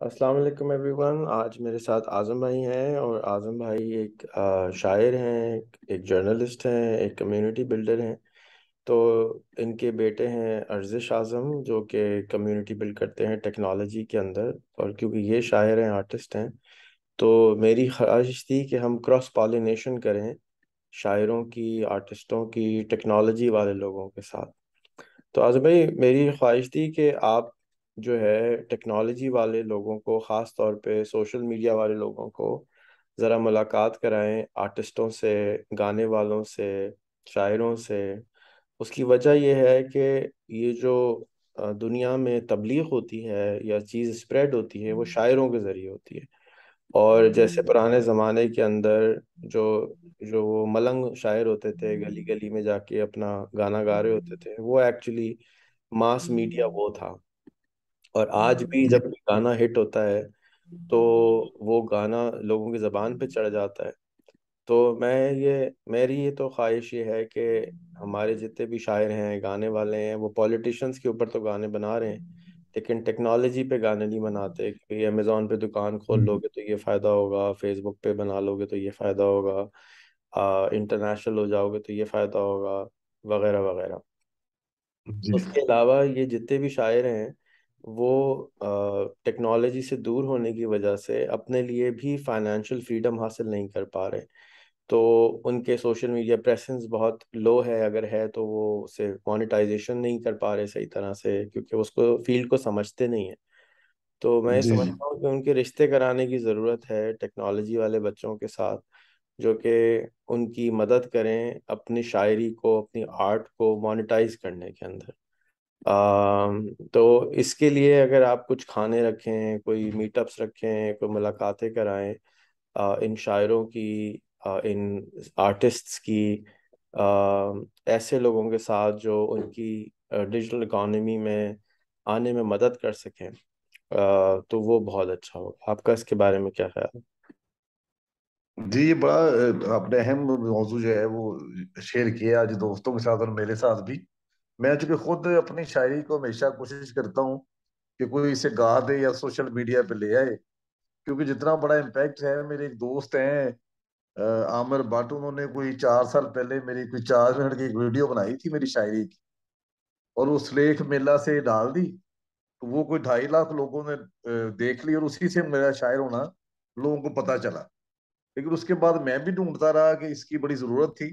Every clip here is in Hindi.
अस्सलाम वालेकुम एवरीवन। आज मेरे साथ आज़म भाई हैं और आज़म भाई एक शायर हैं, एक जर्नलिस्ट हैं, एक कम्युनिटी बिल्डर हैं। तो इनके बेटे हैं अर्जिश आज़म, जो कि कम्युनिटी बिल्ड करते हैं टेक्नोलॉजी के अंदर। और क्योंकि ये शायर हैं आर्टिस्ट हैं तो मेरी ख्वाहिश थी कि हम क्रॉस पॉलिनेशन करें शायरों की आर्टिस्टों की टेक्नोलॉजी वाले लोगों के साथ। तो आज़म भाई, मेरी ख्वाहिश थी कि आप जो है टेक्नोलॉजी वाले लोगों को ख़ास तौर पे सोशल मीडिया वाले लोगों को ज़रा मुलाकात कराएँ आर्टिस्टों से गाने वालों से शायरों से। उसकी वजह यह है कि ये जो दुनिया में तबलीग होती है या चीज़ स्प्रेड होती है वो शायरों के ज़रिए होती है। और जैसे पुराने ज़माने के अंदर जो जो वो मलंग शायर होते थे गली गली में जाके अपना गाना गा रहे होते थे वो एक्चुअली मास मीडिया वो था। और आज भी जब गाना हिट होता है तो वो गाना लोगों की ज़बान पे चढ़ जाता है। तो मैं ये मेरी ये तो ख्वाहिश ये है कि हमारे जितने भी शायर हैं गाने वाले हैं वो पॉलिटिशियंस के ऊपर तो गाने बना रहे हैं लेकिन टेक्नोलॉजी पे गाने नहीं बनाते कि अमेजोन पे दुकान खोल लोगे तो ये फ़ायदा होगा फेसबुक पे बना लोगे तो ये फ़ायदा होगा इंटरनेशनल हो जाओगे तो ये फ़ायदा होगा वगैरह वगैरह। उसके अलावा ये जितने भी शायर हैं वो टेक्नोलॉजी से दूर होने की वजह से अपने लिए भी फाइनेंशियल फ्रीडम हासिल नहीं कर पा रहे। तो उनके सोशल मीडिया प्रेजेंस बहुत लो है अगर है तो वो उसे मोनेटाइजेशन नहीं कर पा रहे सही तरह से क्योंकि उसको फ़ील्ड को समझते नहीं है। तो मैं समझता हूँ कि उनके रिश्ते कराने की ज़रूरत है टेक्नोलॉजी वाले बच्चों के साथ जो कि उनकी मदद करें अपनी शायरी को अपनी आर्ट को मोनेटाइज करने के अंदर। तो इसके लिए अगर आप कुछ खाने रखें, कोई मीटअप्स रखें, कोई मुलाकातें कराएँ इन शायरों की इन आर्टिस्ट्स की ऐसे लोगों के साथ जो उनकी डिजिटल इकोनॉमी में आने में मदद कर सकें तो वो बहुत अच्छा होगा। आपका इसके बारे में क्या ख्याल है? जी, ये बड़ा आपने अहम मौजू जो है वो शेयर किया आज दोस्तों के साथ और मेरे साथ भी। मैं चूँकि खुद अपनी शायरी को हमेशा कोशिश करता हूँ कि कोई इसे गा दे या सोशल मीडिया पे ले आए, क्योंकि जितना बड़ा इम्पैक्ट है, मेरे एक दोस्त हैं आमिर भट्ट उन्होंने कोई चार साल पहले मेरी कोई चार मिनट की एक वीडियो बनाई थी मेरी शायरी की, और उस लेख मेला से डाल दी तो वो कोई ढाई लाख लोगों ने देख ली और उसी से मेरा शायर होना लोगों को पता चला। लेकिन उसके बाद मैं भी ढूंढता रहा कि इसकी बड़ी ज़रूरत थी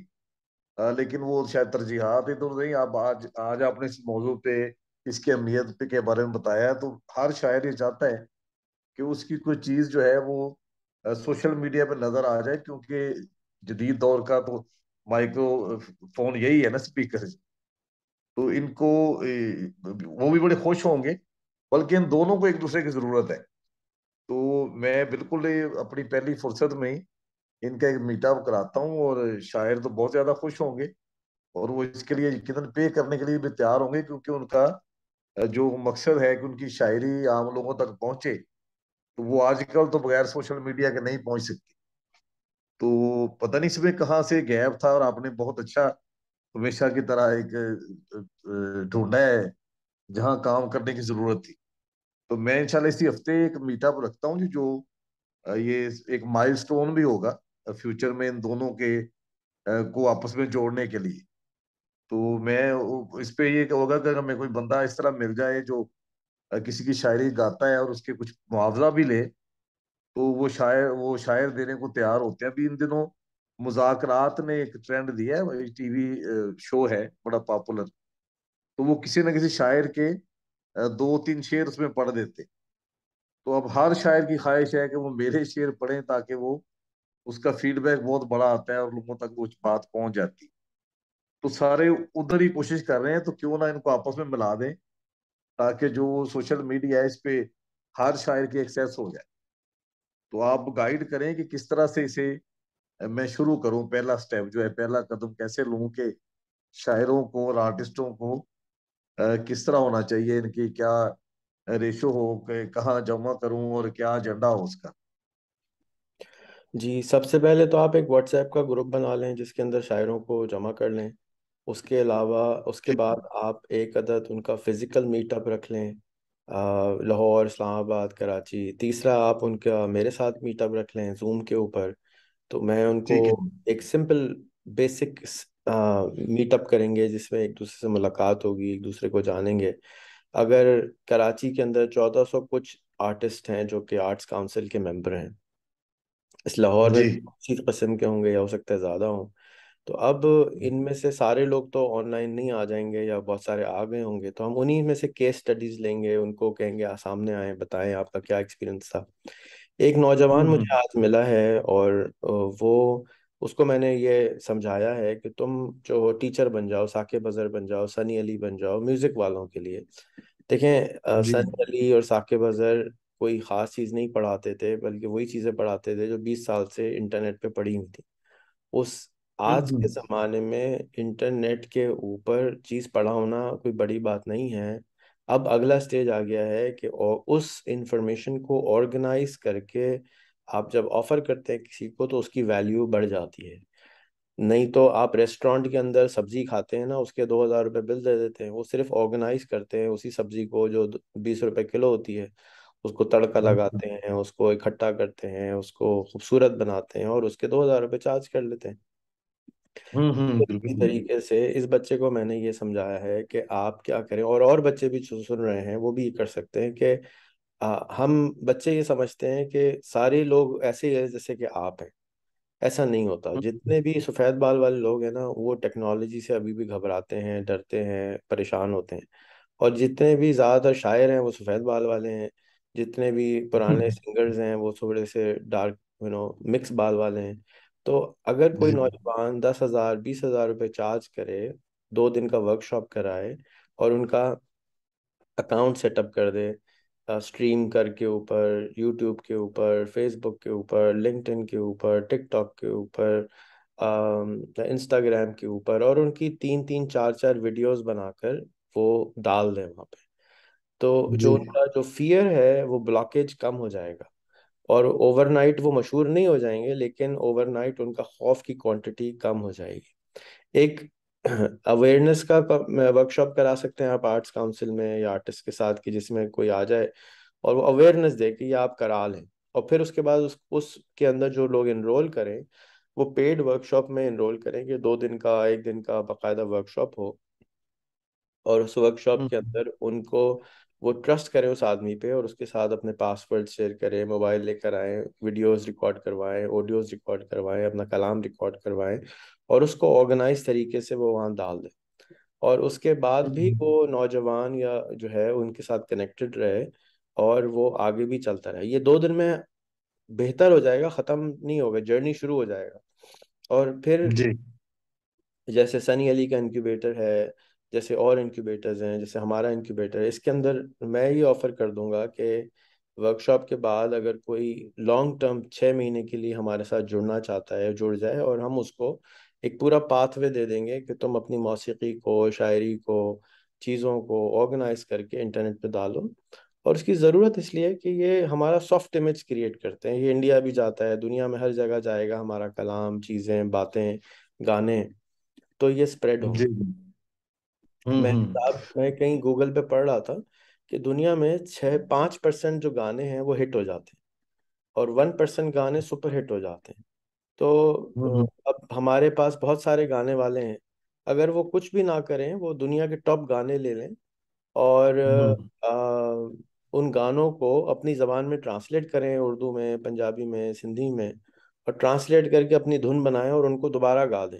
लेकिन वो शायद तरजीहात इधर नहीं, आप आज आज आपने इस मौजू पे इसकी अहमियत पे के बारे में बताया तो हर शायर ये चाहता है कि उसकी कोई चीज़ जो है वो सोशल मीडिया पे नज़र आ जाए, क्योंकि जदीद दौर का तो माइक्रो फ़ोन यही है ना स्पीकर। तो इनको वो भी बड़े खुश होंगे, बल्कि इन दोनों को एक दूसरे की ज़रूरत है। तो मैं बिल्कुल अपनी पहली फुर्सत में ही इनका एक मीटअप कराता हूँ और शायर तो बहुत ज़्यादा खुश होंगे। और वो इसके लिए यकीनन पे करने के लिए भी तैयार होंगे क्योंकि उनका जो मकसद है कि उनकी शायरी आम लोगों तक पहुँचे तो वो आजकल तो बगैर सोशल मीडिया के नहीं पहुँच सकती। तो पता नहीं इसमें कहाँ से गैप था और आपने बहुत अच्छा हमेशा की तरह एक ढूंढा है, जहाँ काम करने की ज़रूरत थी। तो मैं इंशाल्लाह इसी हफ़्ते एक मीटअप रखता हूँ जो ये एक माइलस्टोन भी होगा। फ्यूचर में इन दोनों के को आपस में जोड़ने के लिए। तो मैं इस पे ये होगा कि अगर मैं कोई बंदा इस तरह मिल जाए जो किसी की शायरी गाता है और उसके कुछ मुआवजा भी ले तो वो शायर वो शायर देने को तैयार होते हैं। अभी इन दिनों मुज़ाकरात ने एक ट्रेंड दिया है टीवी शो है, बड़ा पॉपुलर तो वो किसी न किसी शायर के दो तीन शेर उसमें पढ़ देते। तो अब हर शायर की ख्वाहिश है कि वो मेरे शेर पढ़ें ताकि वो उसका फीडबैक बहुत बड़ा आता है और लोगों तक कुछ बात पहुँच जाती तो सारे उधर ही कोशिश कर रहे हैं तो क्यों ना इनको आपस में मिला दें, ताकि जो सोशल मीडिया है, इस पे हर शायर की एक्सेस हो जाए। तो आप गाइड करें कि किस तरह से इसे मैं शुरू करूँ, पहला स्टेप जो है, पहला कदम कैसे लूँ कि शायरों को और आर्टिस्टों को किस तरह होना चाहिए, इनकी क्या रेशो हो, कहाँ जमा करूँ और क्या एजेंडा हो उसका। जी सबसे पहले तो आप एक व्हाट्सएप का ग्रुप बना लें जिसके अंदर शायरों को जमा कर लें। उसके अलावा उसके बाद आप एक अदद उनका फ़िज़िकल मीटअप रख लें लाहौर इस्लामाबाद कराची। तीसरा आप उनका मेरे साथ मीटअप रख लें जूम के ऊपर। तो मैं उनको ठीक है। एक सिंपल बेसिक मीटअप करेंगे जिसमें एक दूसरे से मुलाकात होगी एक दूसरे को जानेंगे। अगर कराची के अंदर चौदह सौ कुछ आर्टिस्ट हैं जो कि आर्ट्स काउंसिल के मेंबर हैं। इस लाहौर में जी। इसी किस्म के होंगे या हो सकता है ज़्यादा हों। तो अब इनमें से सारे लोग तो ऑनलाइन नहीं आ जाएँगे या बहुत सारे आ गए होंगे तो हम उन्हीं में से केस स्टडीज़ लेंगे उनको कहेंगे आ सामने आए बताएँ आपका क्या एक्सपीरियंस था? एक नौजवान हम्म मुझे आज मिला है और अ, वो उसको मैंने ये समझाया है कि तुम जो टीचर बन जाओ साकिब अजहर बन जाओ सनी अली बन जाओ म्यूज़िक वालों के लिए। देखें अ, जी। सनी अली और साकिब अजहर कोई खास चीज़ नहीं पढ़ाते थे बल्कि वही चीज़ें पढ़ाते थे जो बीस साल से इंटरनेट पे पढ़ी हुई थी। उस आज के ज़माने में इंटरनेट के ऊपर चीज़ पढ़ा होना कोई बड़ी बात नहीं है। अब अगला स्टेज आ गया है कि औ- उस इंफॉर्मेशन को ऑर्गेनाइज करके आप जब ऑफ़र करते हैं किसी को तो उसकी वैल्यू बढ़ जाती है। नहीं तो आप रेस्टोरेंट के अंदर सब्ज़ी खाते हैं ना उसके दो हज़ार रुपये बिल दे देते हैं। वो सिर्फ़ ऑर्गेनाइज करते हैं उसी सब्ज़ी को जो बीस रुपए किलो होती है। उसको तड़का हम्म लगाते हैं उसको इकट्ठा करते हैं उसको खूबसूरत बनाते हैं और उसके दो हज़ार रुपये चार्ज कर लेते हैं। हम्म हम्म, इसी तरीके से इस बच्चे को मैंने ये समझाया है कि आप क्या करें और और बच्चे भी सुन रहे हैं वो भी ये कर सकते हैं कि आ, हम बच्चे ये समझते हैं कि सारे लोग ऐसे ही हैं जैसे कि आप हैं। ऐसा नहीं होता। जितने भी सफ़ेद बाल वाले लोग हैं ना वो टेक्नोलॉजी से अभी भी घबराते हैं डरते हैं परेशान होते हैं। और जितने भी ज़्यादातर शायर हैं वो सफ़ेद बाल वाले हैं। जितने भी पुराने हम्म, सिंगर्स हैं वो थोड़े से डार्क यू नो मिक्स बाल वाले हैं। तो अगर कोई नौजवान दस हज़ार बीस हज़ार रुपये चार्ज करे दो दिन का वर्कशॉप कराए और उनका अकाउंट सेटअप कर दे स्ट्रीम करके ऊपर यूट्यूब के ऊपर फेसबुक के ऊपर लिंक्डइन के ऊपर टिकटॉक के ऊपर इंस्टाग्राम के ऊपर और उनकी तीन तीन चार चार वीडियोस बनाकर वो डाल दें वहाँ पे। तो जो जी। उनका जो फियर है वो ब्लॉकेज कम हो जाएगा। और ओवरनाइट वो मशहूर नहीं हो जाएँगे लेकिन ओवरनाइट उनका खौफ की क्वांटिटी कम हो जाएगी। एक अवेयरनेस का वर्कशॉप करा सकते हैं आप आर्ट्स काउंसिल में या आर्टिस्ट के साथ कि जिसमें कोई आ जाए और वो अवेयरनेस दे कि ये आप करा लें। और फिर उसके बाद उस उसके अंदर जो लोग इनरोल करें वो पेड वर्कशॉप में इनरोल करें कि दो दिन का एक दिन का बाकायदा वर्कशॉप हो। और उस वर्कशॉप के अंदर उनको वो ट्रस्ट करें उस आदमी पे और उसके साथ अपने पासवर्ड शेयर करें मोबाइल लेकर आए वीडियोस रिकॉर्ड करवाएँ ऑडियोज रिकॉर्ड करवाएँ अपना कलाम रिकॉर्ड करवाएँ और उसको ऑर्गेनाइज तरीके से वो वहाँ डाल दें। और उसके बाद भी हम्म, वो नौजवान या जो है उनके साथ कनेक्टेड रहे और वो आगे भी चलता रहे। ये दो दिन में बेहतर हो जाएगा ख़त्म नहीं होगा जर्नी शुरू हो जाएगा। और फिर जी। जैसे सनी अली का इंक्यूबेटर है जैसे और इंक्यूबेटर्स हैं जैसे हमारा इंक्यूबेटर है इसके अंदर मैं ये ऑफ़र कर दूँगा कि वर्कशॉप के बाद अगर कोई लॉन्ग टर्म छः महीने के लिए हमारे साथ जुड़ना चाहता है जुड़ जाए और हम उसको एक पूरा पाथवे दे देंगे कि तुम अपनी मौसीकी को शायरी को चीज़ों को ऑर्गेनाइज करके इंटरनेट पे डालो। और उसकी ज़रूरत इसलिए कि ये हमारा सॉफ्ट इमेज क्रिएट करते हैं। ये इंडिया भी जाता है दुनिया में हर जगह जाएगा हमारा कलाम चीज़ें बातें गाने तो ये स्प्रेड जी। होंगे। हम्म मैं हम्म किताब मैं कहीं गूगल पे पढ़ रहा था कि दुनिया में छः पाँच परसेंट जो गाने हैं वो हिट हो जाते हैं और वन परसेंट गाने सुपर हिट हो जाते हैं। तो हम्म अब हमारे पास बहुत सारे गाने वाले हैं अगर वो कुछ भी ना करें वो दुनिया के टॉप गाने ले लें और हम्म। अ, उन गानों को अपनी ज़बान में ट्रांसलेट करें उर्दू में पंजाबी में सिंधी में और ट्रांसलेट करके अपनी धुन बनाएँ और उनको दोबारा गा दें।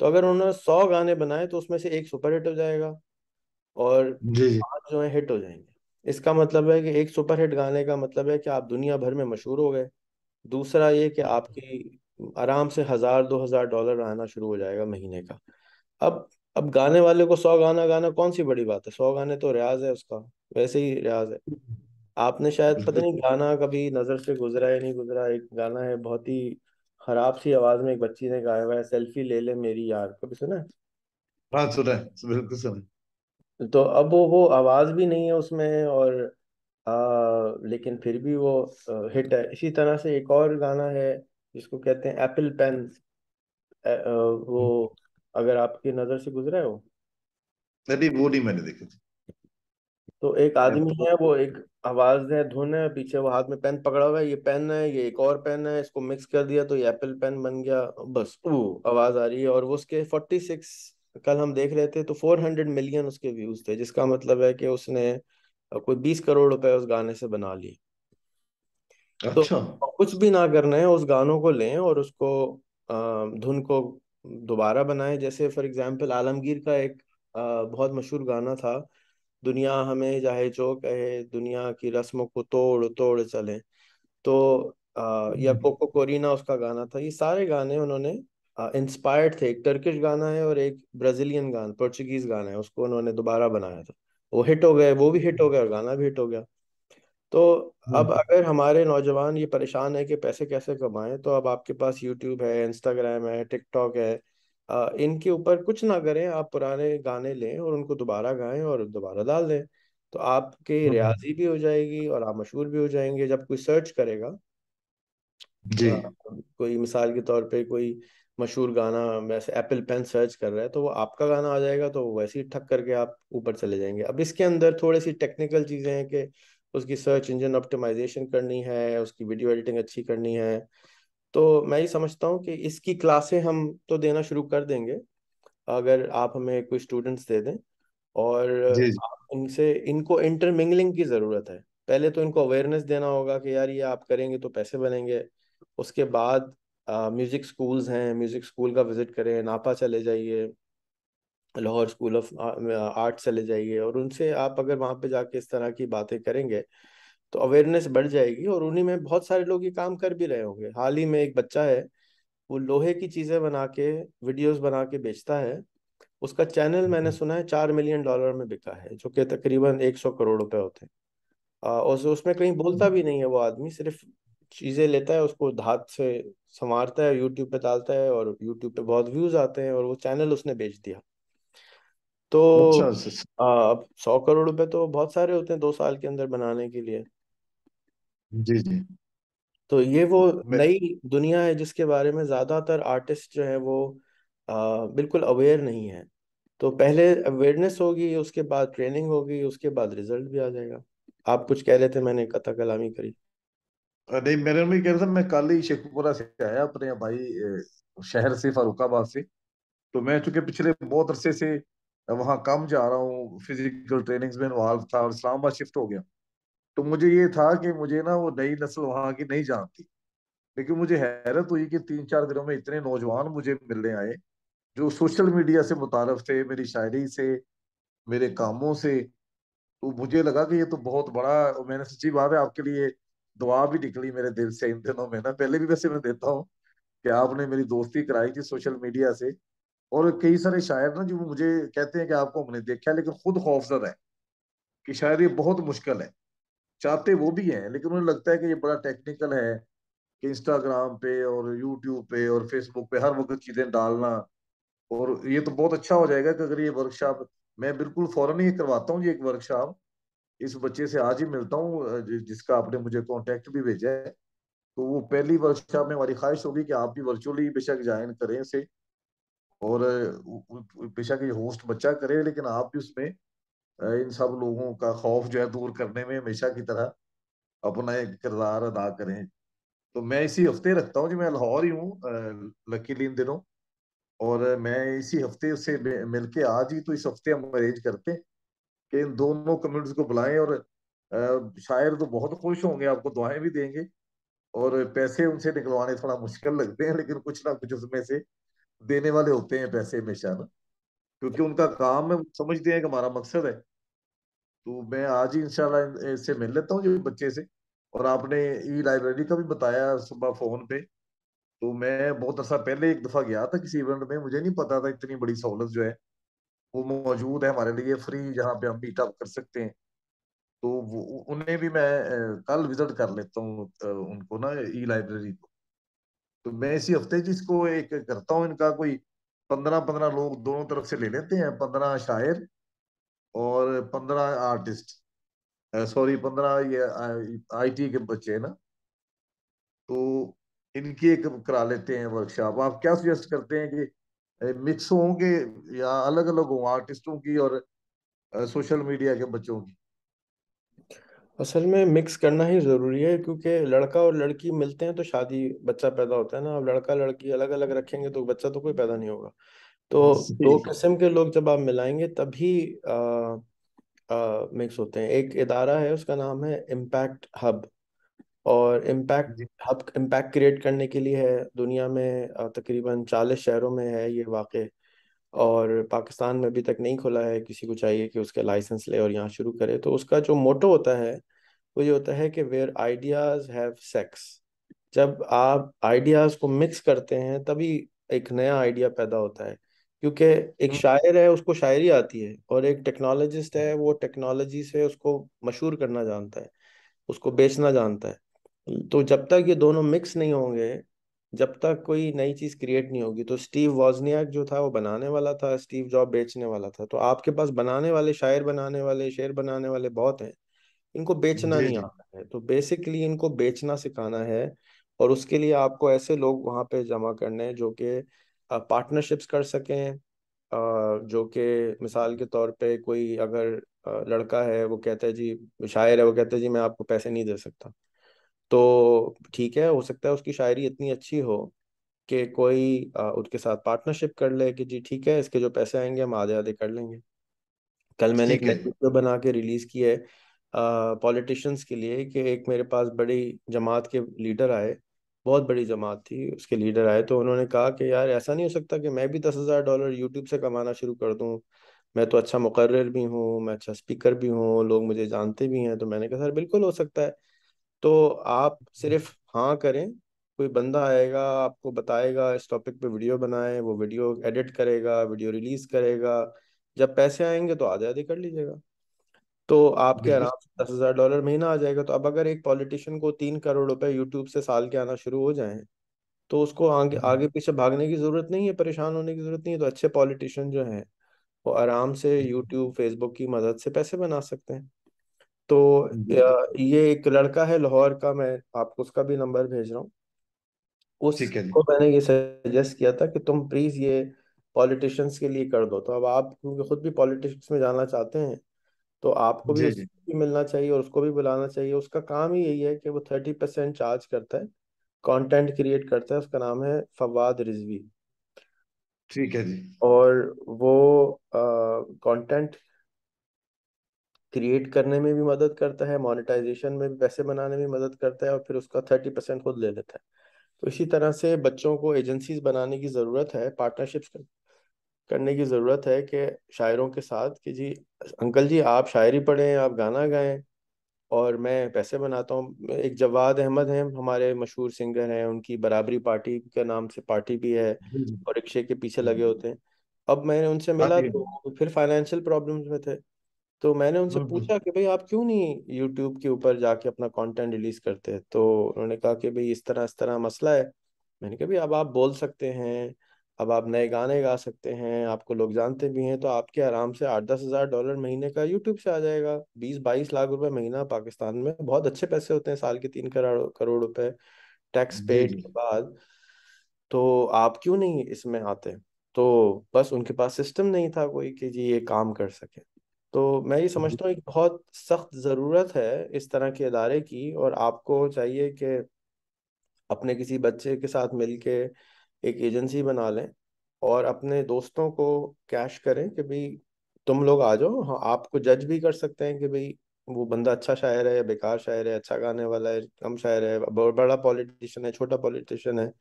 तो अगर उन्होंने सौ गाने बनाए तो उसमें से एक सुपर हिट हो जाएगा और जी जी। पाँच जो है हिट हो जाएँगे। इसका मतलब है कि एक सुपर हिट गाने का मतलब है कि आप दुनिया भर में मशहूर हो गए। दूसरा ये कि आपकी आराम से हज़ार दो हज़ार डॉलर आना शुरू हो जाएगा महीने का। अब अब गाने वाले को सौ गाना गाना कौन सी बड़ी बात है? सौ गाने तो रियाज है उसका वैसे ही रियाज है। आपने शायद पता नहीं गाना कभी नज़र से गुजरा है नहीं गुजरा एक गाना है बहुत ही खराब सी आवाज़ में एक बच्ची ने गाया हुआ है सेल्फी ले ले मेरी यार। कभी सुना है? हाँ सुना है बिल्कुल सुना तो अब वो वो आवाज़ भी नहीं है उसमें और आ, लेकिन फिर भी वो हिट है। इसी तरह से एक और गाना है जिसको कहते हैं एप्पल पेन वो अगर आपकी नज़र से गुजरा है वो? नहीं वो नहीं मैंने देखी थी। तो एक आदमी तो है वो एक आवाज़ है धुन है पीछे वो हाथ में पेन पकड़ा हुआ है ये पेन है ये एक और पेन है इसको मिक्स कर दिया तो ये एप्पल पेन बन गया बस। वो आवाज़ आ रही है और वो उसके फोर्टी सिक्स कल हम देख रहे थे तो फोर हंड्रेड मिलियन उसके व्यूज़ थे जिसका मतलब है कि उसने कोई बीस करोड़ रुपए उस गाने से बना लिए। तो अच्छा। कुछ भी ना करना है उस गानों को लें और उसको धुन को दोबारा बनाएँ। जैसे फॉर एग्जांपल आलमगीर का एक बहुत मशहूर गाना था दुनिया हमें चाहे जो कहे दुनिया की रस्मों को तोड़ तोड़ चले। तो आ, या कोको कोरीना उसका गाना था। ये सारे गाने उन्होंने इंस्पायर्ड थे। एक टर्किश गाना है और एक ब्राजीलियन गाना पोर्चुगीज गाना है। उसको उन्होंने दोबारा बनाया था। वो हिट हो गए वो भी हिट हो गया और गाना भी हिट हो गया। तो अब हम्म, अगर हमारे नौजवान ये परेशान है कि पैसे कैसे कमाएँ तो अब आपके पास यूट्यूब है इंस्टाग्राम है टिकटॉक है इनके ऊपर कुछ ना करें आप पुराने गाने लें और उनको दोबारा गाएँ और दोबारा डाल दें तो आपकी हम्म, रियाजी भी हो जाएगी और आप मशहूर भी हो जाएँगे जब कोई सर्च करेगा। जी। कोई मिसाल के तौर पे कोई मशहूर गाना वैसे एप्पल पेन सर्च कर रहा है तो वो आपका गाना आ जाएगा तो वैसे ही ठक करके आप ऊपर चले जाएँगे। अब इसके अंदर थोड़ी सी टेक्निकल चीज़ें हैं कि उसकी सर्च इंजन ऑप्टिमाइजेशन करनी है उसकी वीडियो एडिटिंग अच्छी करनी है तो मैं ये समझता हूँ कि इसकी क्लासें हम तो देना शुरू कर देंगे अगर आप हमें कोई स्टूडेंट्स दे दें और इनसे इनको इंटरमिंगलिंग की ज़रूरत है। पहले तो इनको अवेयरनेस देना होगा कि यार ये आप करेंगे तो पैसे बनेंगे। उसके बाद म्यूज़िक स्कूल्स हैं म्यूज़िक स्कूल का विज़िट करें नापा चले जाइए लाहौर स्कूल ऑफ़ आर्ट चले जाइए और उनसे आप अगर वहाँ पे जाके इस तरह की बातें करेंगे तो अवेयरनेस बढ़ जाएगी और उन्हीं में बहुत सारे लोग ये काम कर भी रहे होंगे। हाल ही में एक बच्चा है वो लोहे की चीज़ें बना के वीडियोस बना के बेचता है। उसका चैनल मैंने सुना है चार मिलियन डॉलर में बिका है जो कि तकरीबन एक सौ करोड़ रुपए होते हैं। और उसमें कहीं बोलता भी नहीं है वो आदमी सिर्फ़ चीज़ें लेता है उसको धात से संवारता है यूट्यूब पे डालता है और यूट्यूब पे बहुत व्यूज़ आते हैं और वो चैनल उसने बेच दिया। तो अच्छा आ, अब सौ करोड़ रुपए तो बहुत सारे होते हैं दो साल के अंदर बनाने के लिए। जी जी। तो ये वो मैं नई दुनिया है जिसके बारे में ज़्यादातर आर्टिस्ट जो है वो आ, बिल्कुल अवेयर नहीं है। तो पहले अवेयरनेस होगी उसके बाद ट्रेनिंग होगी उसके बाद रिज़ल्ट भी आ जाएगा। आप कुछ कह रहे थे मैंने कथा कलामी करी। नहीं मैंने भी कह रहा था मैं कल ही शेखपुरा से आया अपने भाई अ, शहर से फारुखाबाद से। तो मैं चूँकि पिछले बहुत अरसे से वहाँ काम जा रहा हूँ फ़िज़िकल ट्रेनिंग्स में इन्वॉल्व था और इस्लामाबाद शिफ्ट हो गया। तो मुझे ये था कि मुझे ना वो नई नस्ल वहाँ की नहीं जानती। लेकिन मुझे हैरत हुई कि तीन चार दिनों में इतने नौजवान मुझे मिलने आए, जो सोशल मीडिया से मुतारफ थे, मेरी शायरी से, मेरे कामों से। तो मुझे लगा कि ये तो बहुत बड़ा मैंने सच्ची बात है, आपके लिए दुआ भी निकली मेरे दिल से इन दिनों में ना। पहले भी वैसे मैं देता हूँ कि आपने मेरी दोस्ती कराई थी सोशल मीडिया से। और कई सारे शायर ना जो मुझे कहते हैं कि आपको हमने देखा लेकिन खुद खौफजदा है कि शायद ये बहुत मुश्किल है। चाहते वो भी हैं, लेकिन उन्हें लगता है कि ये बड़ा टेक्निकल है कि इंस्टाग्राम पे और यूट्यूब पे और फेसबुक पे हर वक्त चीज़ें डालना। और ये तो बहुत अच्छा हो जाएगा कि अगर ये वर्कशॉप मैं बिल्कुल फ़ौरन ही करवाता हूँ ये एक वर्कशॉप इस बच्चे से आज ही मिलता हूँ जिसका आपने मुझे कॉन्टेक्ट भी भेजा है। तो वो पहली वर्कशॉप में हमारी ख्वाहिश होगी कि आप भी वर्चुअली बेशक ज्वाइन करें इसे। और बेशक ये होस्ट बच्चा करे, लेकिन आप भी उसमें इन सब लोगों का खौफ जो है दूर करने में हमेशा की तरह अपना एक किरदार अदा करें। तो मैं इसी हफ़्ते रखता हूँ जी, मैं लाहौर ही हूँ लकीली इन दिनों। और मैं इसी हफ़्ते उससे मिलके आज ही तो इस हफ़्ते हम अरेंज करते हैं कि इन दोनों कम्युनिटीज को बुलाएँ और शायर तो बहुत खुश होंगे, आपको दुआएँ भी देंगे। और पैसे उनसे निकलवाने थोड़ा मुश्किल लगते हैं, लेकिन कुछ ना कुछ उसमें से देने वाले होते हैं पैसे हमेशा ना। क्योंकि उनका काम है समझते हैं कि हमारा मकसद है। तो मैं आज ही इंशाल्लाह इससे मिल लेता हूँ जो बच्चे से और आपने ई लाइब्रेरी का भी बताया सुबह फ़ोन पे। तो मैं बहुत अर्सा पहले एक दफ़ा गया था किसी इवेंट में, मुझे नहीं पता था इतनी बड़ी सहूलत जो है, वो मौजूद है हमारे लिए फ्री, जहाँ पे हम मीटअप कर सकते हैं। तो उन्हें भी मैं कल विज़िट कर लेता हूँ उनको ना ई लाइब्रेरी को। तो मैं इसी हफ़्ते जिसको एक करता हूँ इनका कोई पंद्रह पंद्रह लोग दोनों तरफ़ से ले लेते हैं, पंद्रह शायर और पंद्रह आर्टिस्ट। सॉरी पंद्रह ये आईटी के बच्चे हैं ना? तो इनकी एक करा लेते हैं वर्कशॉप आप क्या सजेस्ट करते हैं कि मिक्स होंगे या अलग अलग हों आर्टिस्टों की और सोशल मीडिया के बच्चों की? असल में मिक्स करना ही ज़रूरी है क्योंकि लड़का और लड़की मिलते हैं तो शादी बच्चा पैदा होता है ना। अब लड़का लड़की अलग अलग रखेंगे तो बच्चा तो कोई पैदा नहीं होगा। तो दो किस्म के लोग जब आप मिलाएँगे तभी आ, आ, मिक्स होते हैं। एक इदारा है उसका नाम है इम्पैक्ट हब और इम्पैक्ट हब इम्पैक्ट क्रिएट करने के लिए है। दुनिया में तकरीबन चालीस शहरों में है ये वाक़। और पाकिस्तान में अभी तक नहीं खुला है किसी को चाहिए कि उसके लाइसेंस ले और यहाँ शुरू करे। तो उसका जो मोटो होता है वो ये होता है कि वेयर आइडियाज़ हैव सेक्स जब आप आइडियाज़ को मिक्स करते हैं तभी एक नया आइडिया पैदा होता है क्योंकि एक हम्म, शायर है उसको शायरी आती है और एक टेक्नोलॉजिस्ट है वो टेक्नोलॉजी से उसको मशहूर करना जानता है उसको बेचना जानता है। तो जब तक ये दोनों मिक्स नहीं होंगे जब तक कोई नई चीज़ क्रिएट नहीं होगी तो स्टीव वॉजनियाक जो था वो बनाने वाला था स्टीव जॉब बेचने वाला था। तो आपके पास बनाने वाले शायर बनाने वाले शेर बनाने वाले बहुत हैं। इनको बेचना नहीं आता है। तो बेसिकली इनको बेचना सिखाना है और उसके लिए आपको ऐसे लोग वहाँ पे जमा करने हैं जो कि पार्टनरशिप्स कर सकें जो कि मिसाल के तौर पे कोई अगर लड़का है वो कहता है जी शायर है वो कहता है जी मैं आपको पैसे नहीं दे सकता। तो ठीक है हो सकता है उसकी शायरी इतनी अच्छी हो कि कोई अ, उसके साथ पार्टनरशिप कर ले कि जी ठीक है इसके जो पैसे आएँगे हम आधे आधे कर लेंगे। कल मैंने एक ठीक है नई बना के रिलीज़ की है पॉलिटिशियंस के लिए कि एक मेरे पास बड़ी जमात के लीडर आए बहुत बड़ी जमात थी उसके लीडर आए तो उन्होंने कहा कि यार ऐसा नहीं हो सकता कि मैं भी दस हज़ार डॉलर यूट्यूब से कमाना शुरू कर दूँ। मैं तो अच्छा मुकर्रिर भी हूँ मैं अच्छा स्पीकर भी हूँ लोग मुझे जानते भी हैं तो मैंने कहा सर बिल्कुल हो सकता है। तो आप सिर्फ़ हाँ करें कोई बंदा आएगा आपको बताएगा इस टॉपिक पे वीडियो बनाए वो वीडियो एडिट करेगा वीडियो रिलीज़ करेगा जब पैसे आएँगे तो आधे आधे कर लीजिएगा। तो आपके आराम से दस हज़ार डॉलर महीना आ जाएगा। तो अब अगर एक पॉलिटिशियन को तीन करोड़ रुपए यूट्यूब से साल के आना शुरू हो जाए तो उसको आगे आगे पीछे भागने की ज़रूरत नहीं है परेशान होने की ज़रूरत नहीं है तो अच्छे पॉलिटिशियन जो हैं वो आराम से यूट्यूब फेसबुक की मदद से पैसे बना सकते हैं। तो ये एक लड़का है लाहौर का मैं आपको उसका भी नंबर भेज रहा हूँ। ठीक है जी। उसको मैंने ये सजेस्ट किया था कि तुम प्लीज़ ये पॉलिटिशियंस के लिए कर दो। तो अब आप क्योंकि खुद भी पॉलिटिक्स में जाना चाहते हैं तो आपको भी जी जी। उसको भी मिलना चाहिए और उसको भी बुलाना चाहिए। उसका काम ही यही है कि वो थर्टी परसेंट चार्ज करता है कंटेंट क्रिएट करता है उसका नाम है फवाद रिजवी। ठीक है जी। और वो कंटेंट क्रिएट करने में भी मदद करता है मोनेटाइजेशन में भी पैसे बनाने में मदद करता है और फिर उसका थर्टी परसेंट खुद ले लेता है। तो इसी तरह से बच्चों को एजेंसीज बनाने की ज़रूरत है पार्टनरशिप्स करने की ज़रूरत है कि शायरों के साथ कि जी अंकल जी आप शायरी पढ़ें आप गाना गाएँ और मैं पैसे बनाता हूँ। एक जवाद अहमद हैं हमारे मशहूर सिंगर हैं उनकी बराबरी पार्टी के नाम से पार्टी भी है और रिक्शे के पीछे लगे होते हैं। अब मैंने उनसे मिला तो फिर फाइनेंशियल प्रॉब्लम्स में थे। तो मैंने उनसे हम्म, हम्म, पूछा कि भाई आप क्यों नहीं यूट्यूब के ऊपर जाके अपना कंटेंट रिलीज़ करते हैं? तो उन्होंने कहा कि भाई इस तरह इस तरह मसला है। मैंने कहा भाई अब आप बोल सकते हैं अब आप नए गाने गा सकते हैं आपको लोग जानते भी हैं तो आपके आराम से आठ दस हज़ार डॉलर महीने का यूट्यूब से आ जाएगा। बीस बाईस लाख रुपए महीना पाकिस्तान में। बहुत अच्छे पैसे होते हैं साल के तीन करोड़ करोड़ रुपए टैक्स जी पेड जी। के बाद। तो आप क्यों नहीं इसमें आते? तो बस उनके पास सिस्टम नहीं था कोई कि जी ये काम कर सके। तो मैं ये समझता हूँ एक बहुत सख्त ज़रूरत है इस तरह के इदारे की और आपको चाहिए कि अपने किसी बच्चे के साथ मिलके एक एजेंसी बना लें और अपने दोस्तों को कैश करें कि भाई तुम लोग आ जाओ हाँ आपको जज भी कर सकते हैं कि भाई वो बंदा अच्छा शायर है या बेकार शायर है अच्छा गाने वाला है कम शायर है बड़ा पॉलिटिशियन है छोटा पॉलिटिशियन है।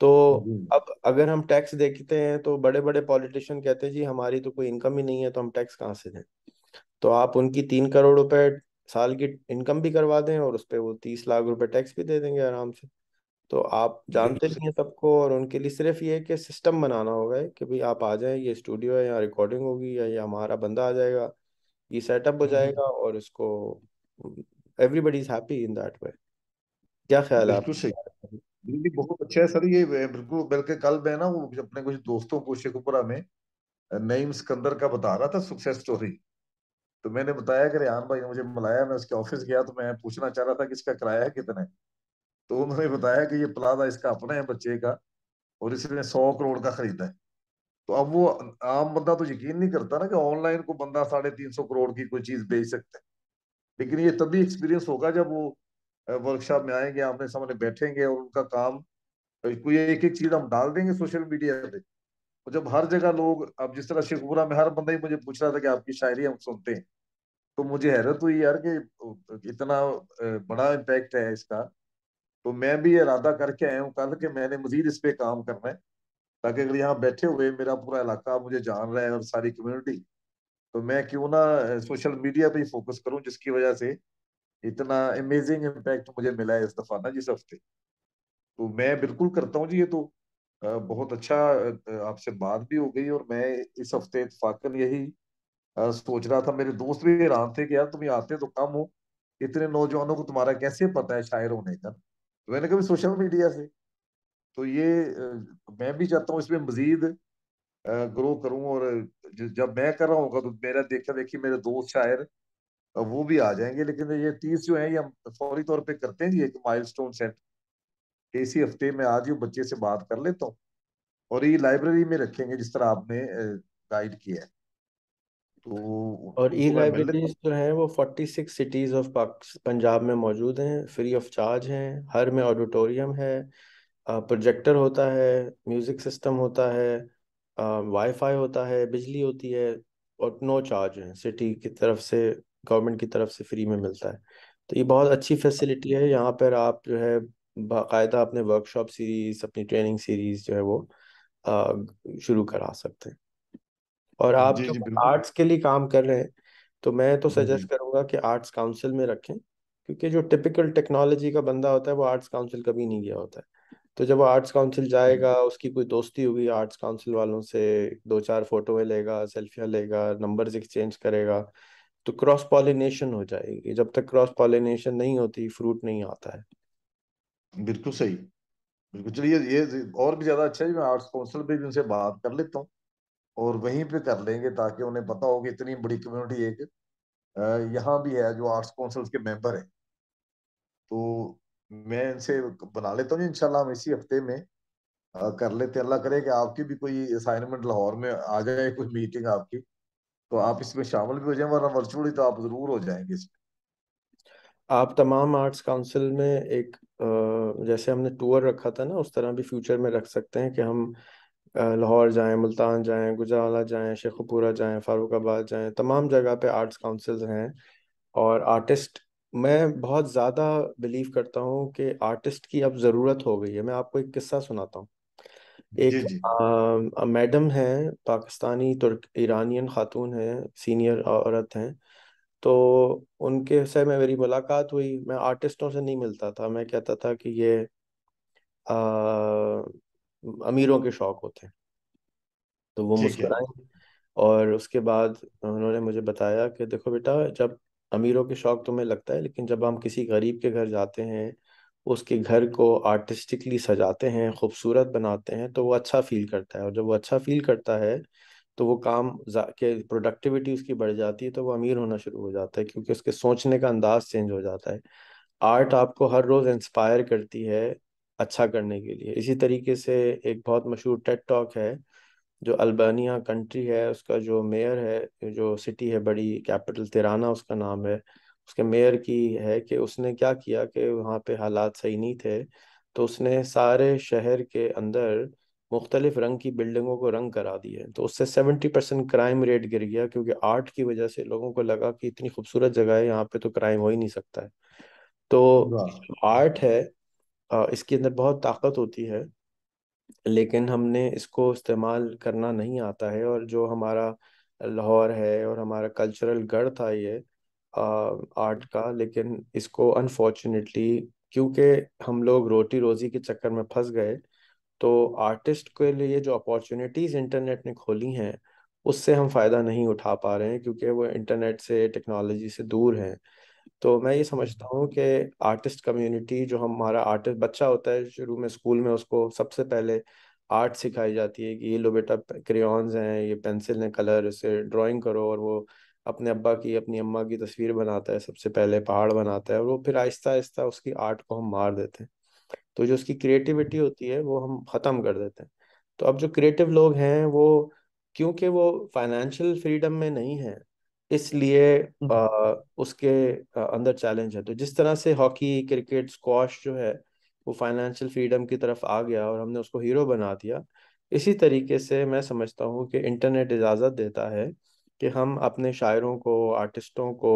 तो अब अगर हम टैक्स देखते हैं तो बड़े बड़े पॉलिटिशियन कहते हैं जी हमारी तो कोई इनकम ही नहीं है तो हम टैक्स कहाँ से दें? तो आप उनकी तीन करोड़ रुपए साल की इनकम भी करवा दें और उस पर वो तीस लाख रुपए टैक्स भी दे देंगे आराम से। तो आप जानते भी हैं सबको और उनके लिए सिर्फ़ ये कि सिस्टम बनाना होगा कि भाई आप आ जाए ये स्टूडियो है यहाँ रिकॉर्डिंग होगी या ये हमारा बंदा आ जाएगा ये सेटअप हो हम्म, जाएगा और इसको everybody is happy in that way. क्या ख्याल है आपका बिल्कुल बहुत अच्छा है सर, ये बिल्कुल बल्कि कल मैं ना वो अपने कुछ दोस्तों को, शेखुपुरा में नईम सिकंदर का बता रहा था सक्सेस स्टोरी तो मैंने बताया कि रेहान भाई ने मुझे बुलाया, मैं उसके ऑफ़िस गया तो मैं पूछना चाह रहा था कि इसका किराया है कितना। है तो उन्होंने बताया कि ये प्लाजा इसका अपना है बच्चे का, और इसने सौ करोड़ का खरीदा है। तो अब वो आम बंदा तो यकीन नहीं करता ना कि ऑनलाइन को बंदा साढ़े तीन सौ करोड़ की कोई चीज़ बेच सकता है। लेकिन ये तभी एक्सपीरियंस होगा जब वो वर्कशॉप में आएँगे, आमने सामने बैठेंगे और उनका काम कोई एक एक चीज़ हम डाल देंगे सोशल मीडिया पे। और जब हर जगह लोग, अब जिस तरह शेखपुरा में हर बंदा ही मुझे पूछ रहा था कि आपकी शायरी हम सुनते हैं तो मुझे हैरत हुई यार कि इतना बड़ा इम्पैक्ट है इसका। तो मैं भी इरादा करके आया हूँ कल के मैंने मजीद इस पे काम करना है, ताकि अगर यहाँ बैठे हुए मेरा पूरा इलाका मुझे जान रहा है और सारी कम्युनिटी तो मैं क्यों ना सोशल मीडिया पे ही फोकस करूँ, जिसकी वजह से इतना अमेजिंग इम्पैक्ट मुझे मिला है इस दफ़ा ना जिस हफ़्ते। तो मैं बिल्कुल करता हूँ जी ये तो। बहुत अच्छा आपसे बात भी हो गई और मैं इस हफ़्ते इतफाकन यही सोच रहा था। मेरे दोस्त भी हैरान थे कि यार तुम आते तो कम हो। इतने नौजवानों को तुम्हारा कैसे पता है शायर होने का तो मैंने कभी सोशल मीडिया से। तो ये मैं भी चाहता हूँ इसमें मजीद ग्रो करूँ और जब मैं कर रहा हूँ तो मेरा देखा देखी मेरे दोस्त शायर वो भी आ जाएँगे लेकिन ये तीस जो है ये हम फौरी तौर पे करते हैं जी एक माइलस्टोन सेट इसी हफ़्ते में आज ही बच्चे से बात कर लेता हूँ। और ये लाइब्रेरी में रखेंगे जिस तरह आपने गाइड किया है। तो और ई लेता लाइब्रेरीज जो हैं वो forty six cities of Punjab में मौजूद हैं फ्री ऑफ़ चार्ज हैं हर में ऑडिटोरियम है प्रोजेक्टर होता है म्यूज़िक सिस्टम होता है वाईफाई होता है बिजली होती है और नो चार्ज है सिटी की तरफ़ से गवर्नमेंट की तरफ़ से फ्री में मिलता है। तो ये बहुत अच्छी फैसिलिटी है। यहाँ पर आप जो है बाकायदा अपने वर्कशॉप सीरीज़ अपनी ट्रेनिंग सीरीज़ जो है वो शुरू करा सकते हैं। और आप जी जो आर्ट्स के लिए काम कर रहे हैं तो मैं तो सजेस्ट करूँगा कि आर्ट्स काउंसिल में रखें क्योंकि जो टिपिकल टेक्नोलॉजी का बंदा होता है वो आर्ट्स काउंसिल कभी नहीं गया होता है। तो जब वो आर्ट्स काउंसिल जाएगा उसकी कोई दोस्ती होगी आर्ट्स काउंसिल वालों से दो चार फोटोएँ लेगा सेल्फियाँ लेगा नंबर्स एक्सचेंज करेगा तो क्रॉस पॉलिनेशन हो जाएगी। जब तक क्रॉस पॉलिनेशन नहीं होती फ्रूट नहीं आता है। बिल्कुल सही। बिल्कुल, चलिए, ये और भी ज़्यादा अच्छा है, मैं आर्ट्स काउंसिल पे भी उनसे बात कर लेता हूँ और वहीं पे कर लेंगे ताकि उन्हें पता हो कि इतनी बड़ी कम्युनिटी एक यहाँ भी है जो आर्ट्स काउंसिल के मेंबर है। तो मैं इनसे बना लेता हूँ इंशाल्लाह हम इसी हफ़्ते में कर लेते अल्लाह करे कि आपकी भी कोई असाइनमेंट लाहौर में आ जाए, कोई मीटिंग आपकी। तो आप इसमें शामिल भी हो जाए, वरना वर्चुअली तो आप ज़रूर हो जाएँगे इसमें। आप तमाम आर्ट्स काउंसिल में एक जैसे हमने टूर रखा था ना, उस तरह भी फ्यूचर में रख सकते हैं कि हम लाहौर जाएँ, मुल्तान जाएँ गुजरावाला जाएँ, शेखुपुरा जाएँ फारुखाबाद जाएँ, तमाम जगह पे आर्ट्स काउंसिल्स हैं। और आर्टिस्ट, मैं बहुत ज़्यादा बिलीव करता हूँ कि आर्टिस्ट की अब ज़रूरत हो गई है। मैं आपको एक किस्सा सुनाता हूँ। एक जी मैडम है पाकिस्तानी तुर्क ईरानियन खातून है सीनियर औरत हैं। तो उनके से मैं मेरी मुलाकात हुई मैं आर्टिस्टों से नहीं मिलता था मैं कहता था कि ये अ, अमीरों के शौक होते हैं। तो वो मुस्कुराए और उसके बाद उन्होंने मुझे बताया कि देखो बेटा जब अमीरों के शौक तुम्हें लगता है लेकिन जब हम किसी गरीब के घर जाते हैं उसके घर को आर्टिस्टिकली सजाते हैं, खूबसूरत बनाते हैं तो वो अच्छा फील करता है। और जब वो अच्छा फील करता है तो वो काम के प्रोडक्टिविटी उसकी बढ़ जाती है तो वो अमीर होना शुरू हो जाता है, क्योंकि उसके सोचने का अंदाज चेंज हो जाता है। आर्ट आपको हर रोज इंस्पायर करती है अच्छा करने के लिए। इसी तरीके से एक बहुत मशहूर टेड टॉक है, जो अल्बानिया कंट्री है, उसका जो मेयर है, जो सिटी है, बड़ी कैपिटल तिराना उसका नाम है। उसके मेयर की है कि उसने क्या किया कि वहाँ पे हालात सही नहीं थे तो उसने सारे शहर के अंदर मुख्तलिफ़ रंग की बिल्डिंगों को रंग करा दिए तो उससे सेवेंटी परसेंट क्राइम रेट गिर गया क्योंकि आर्ट की वजह से लोगों को लगा कि इतनी खूबसूरत जगह है यहाँ पे तो क्राइम हो ही नहीं सकता है। तो आर्ट है इसके अंदर बहुत ताकत होती है लेकिन हमने इसको इस्तेमाल करना नहीं आता है और जो हमारा लाहौर है और हमारा कल्चरल गढ़ था ये आर्ट का, लेकिन इसको अनफॉर्चुनेटली क्योंकि हम लोग रोटी रोजी के चक्कर में फंस गए तो आर्टिस्ट के लिए जो अपॉर्चुनिटीज़ इंटरनेट ने खोली हैं, उससे हम फ़ायदा नहीं उठा पा रहे हैं, क्योंकि वो इंटरनेट से टेक्नोलॉजी से दूर हैं। तो मैं ये समझता हूँ कि आर्टिस्ट कम्युनिटी जो हमारा आर्टिस्ट बच्चा होता है शुरू में स्कूल में, उसको सबसे पहले आर्ट सिखाई जाती है कि, ये लो बेटा क्रेयॉन्स हैं, ये पेंसिल हैं कलर से ड्राइंग करो और वो अपने अब्बा की अपनी अम्मा की तस्वीर बनाता है सबसे पहले पहाड़ बनाता है और वो फिर आहिस्ता आहिस्ता उसकी आर्ट को हम मार देते हैं। तो जो उसकी क्रिएटिविटी होती है वो हम ख़त्म कर देते हैं। तो अब जो क्रिएटिव लोग हैं वो क्योंकि वो फाइनेंशियल फ्रीडम में नहीं है इसलिए हम्म, आ, उसके अंदर चैलेंज है। तो जिस तरह से हॉकी क्रिकेट स्क्वॉश जो है वो फाइनेंशियल फ्रीडम की तरफ़ आ गया और हमने उसको हीरो बना दिया इसी तरीके से मैं समझता हूँ कि इंटरनेट इजाज़त देता है कि हम अपने शायरों को आर्टिस्टों को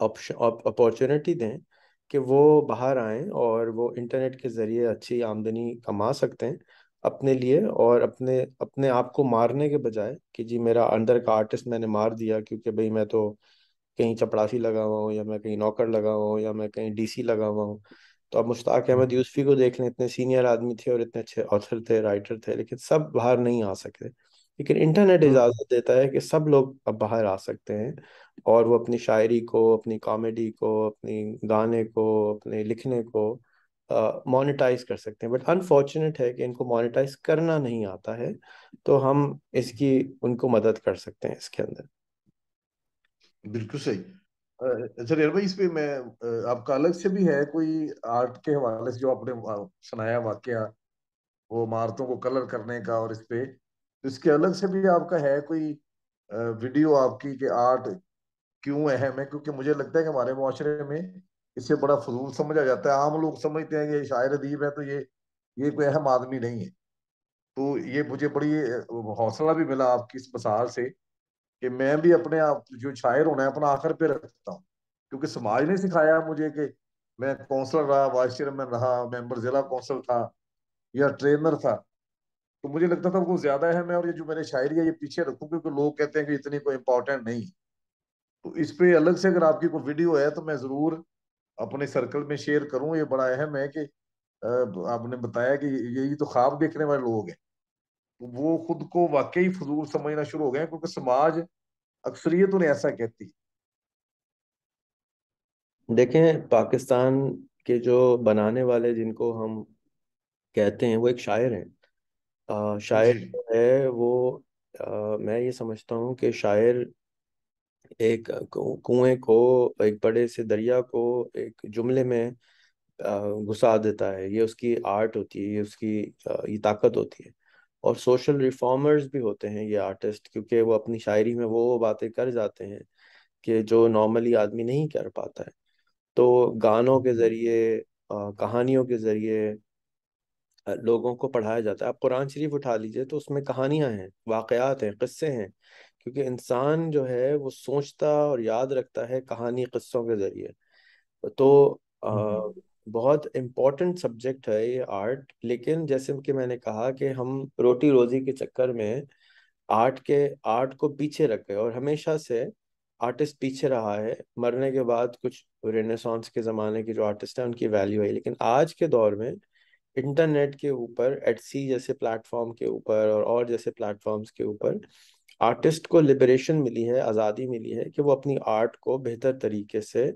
अपॉर्चुनिटी दें कि वो बाहर आएँ और वो इंटरनेट के ज़रिए अच्छी आमदनी कमा सकते हैं अपने लिए और अपने अपने आप को मारने के बजाय कि जी मेरा अंदर का आर्टिस्ट मैंने मार दिया क्योंकि भाई मैं तो कहीं चपड़ासी लगा हुआ हूँ या मैं कहीं नौकर लगा हुआ हूँ या मैं कहीं डीसी लगा हुआ हूँ। तो अब मुश्ताक अहमद यूसफी को देख लें इतने सीनियर आदमी थे और इतने अच्छे ऑथर थे राइटर थे लेकिन सब बाहर नहीं आ सकते लेकिन इंटरनेट हम्म, इजाज़त देता है कि सब लोग अब बाहर आ सकते हैं और वो अपनी शायरी को अपनी कॉमेडी को अपनी गाने को अपने लिखने को मोनेटाइज uh, कर सकते हैं। बट अनफॉर्चुनेट है कि इनको मोनेटाइज करना नहीं आता है तो हम इसकी उनको मदद कर सकते हैं इसके अंदर। बिल्कुल सही। अच्छा रियर भाई इस पे मैं आपका अलग से भी है कोई आर्ट के हवाले से जो आपने सुनाया वाकया वो इमारतों को कलर करने का और इस पे इसके अलग से भी आपका है कोई वीडियो आपकी कि आर्ट क्यों अहम है? क्योंकि मुझे लगता है कि हमारे माशरे में इसे बड़ा फजूल समझा जाता है। आम लोग समझते हैं ये शायर अदीब है तो ये ये कोई अहम आदमी नहीं है। तो ये मुझे बड़ी हौसला भी मिला आपकी इस मिसाल से कि मैं भी अपने आप, जो शायर होना है, अपना आखिर पे रखता हूँ। क्योंकि समाज ने सिखाया मुझे कि मैं काउंसलर रहा वाइस चेयरमैन रहा मेंबर जिला काउंसिल था या ट्रेनर था। तो मुझे लगता था वो ज़्यादा है और ये जो मैंने शायरी है, ये पीछे रखूँ, क्योंकि लोग कहते हैं कि इतनी कोई इंपॉर्टेंट नहीं। तो इस पे अलग से अगर आपकी कोई वीडियो है तो मैं ज़रूर अपने सर्कल में शेयर करूँ। ये बड़ा अहम है कि आपने बताया कि यही तो ख्वाब देखने वाले लोग हैं। तो वो खुद को वाकई फजूल समझना शुरू हो गए क्योंकि समाज अक्सरियत उन्हें ऐसा कहती है। देखें पाकिस्तान के जो बनाने वाले जिनको हम कहते हैं, वो एक शायर हैं। शायर जी। जो है वो अ, मैं ये समझता हूँ कि शायर एक कु- कुएँ को एक बड़े से दरिया को एक जुमले में घुसा देता है। ये उसकी आर्ट होती है ये उसकी ये ताकत होती है। और सोशल रिफॉर्मर्स भी होते हैं ये आर्टिस्ट क्योंकि वो अपनी शायरी में वो बातें कर जाते हैं कि जो नॉर्मली आदमी नहीं कर पाता है। तो गानों के ज़रिए कहानियों के ज़रिए लोगों को पढ़ाया जाता है। आप कुरान शरीफ उठा लीजिए तो उसमें कहानियाँ हैं वाकयात हैं किस्से हैं क्योंकि इंसान जो है वो सोचता और याद रखता है कहानी किस्सों के ज़रिए। तो अ, बहुत इम्पोर्टेंट सब्जेक्ट है ये आर्ट लेकिन जैसे कि मैंने कहा कि हम रोटी रोजी के चक्कर में आर्ट के आर्ट को पीछे रख गए और हमेशा से आर्टिस्ट पीछे रहा है। मरने के बाद कुछ रेनेसांस के ज़माने के जो आर्टिस्ट हैं उनकी वैल्यू है लेकिन आज के दौर में इंटरनेट के ऊपर एटसी जैसे प्लेटफॉर्म के ऊपर और और जैसे प्लेटफॉर्म्स के ऊपर आर्टिस्ट को लिबरेशन मिली है आज़ादी मिली है कि वो अपनी आर्ट को बेहतर तरीके से